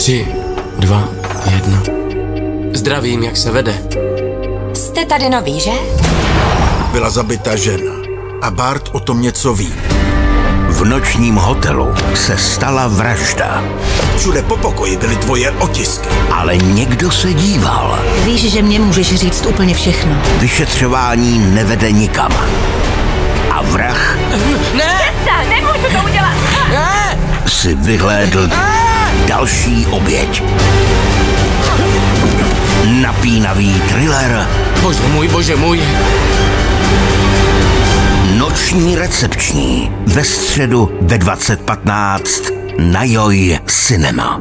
Tři, dva, jedna. Zdravím, jak se vede. Jste tady nový, že? Byla zabita žena a Bart o tom něco ví. V nočním hotelu se stala vražda, Všude po pokoji byly tvoje otisky. ale někdo se díval. Víš, že mě můžeš říct úplně všechno. Vyšetřování nevede nikam. A vrah Ne! Nemůžu to udělat! Ne! si vyhlédl další oběť. Napínavý thriller Bože můj, bože můj. Noční recepční ve středu ve 2015 na Joj Cinema.